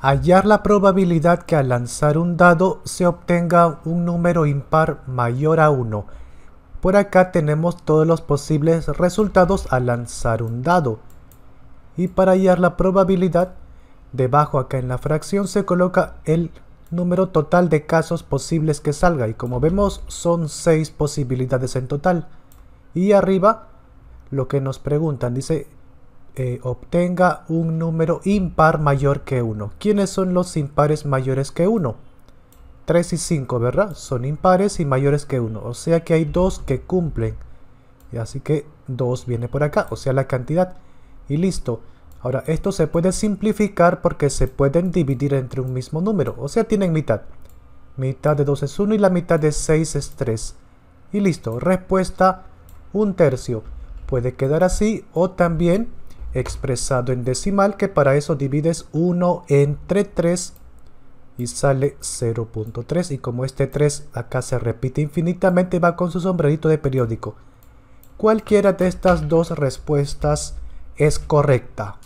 hallar la probabilidad que al lanzar un dado se obtenga un número impar mayor a 1. Por acá tenemos todos los posibles resultados al lanzar un dado. Y para hallar la probabilidad, debajo acá en la fracción se coloca el número total de casos posibles que salga. Y como vemos son 6 posibilidades en total. Y arriba lo que nos preguntan dice eh, obtenga un número impar mayor que 1. ¿Quiénes son los impares mayores que 1? 3 y 5, ¿verdad? Son impares y mayores que 1. O sea que hay dos que cumplen. Y así que 2 viene por acá, o sea la cantidad. Y listo. Ahora, esto se puede simplificar porque se pueden dividir entre un mismo número. O sea, tienen mitad. Mitad de 2 es 1 y la mitad de 6 es 3. Y listo. Respuesta un tercio. Puede quedar así o también expresado en decimal que para eso divides 1 entre 3 y sale 0.3 y como este 3 acá se repite infinitamente va con su sombrerito de periódico. Cualquiera de estas dos respuestas es correcta.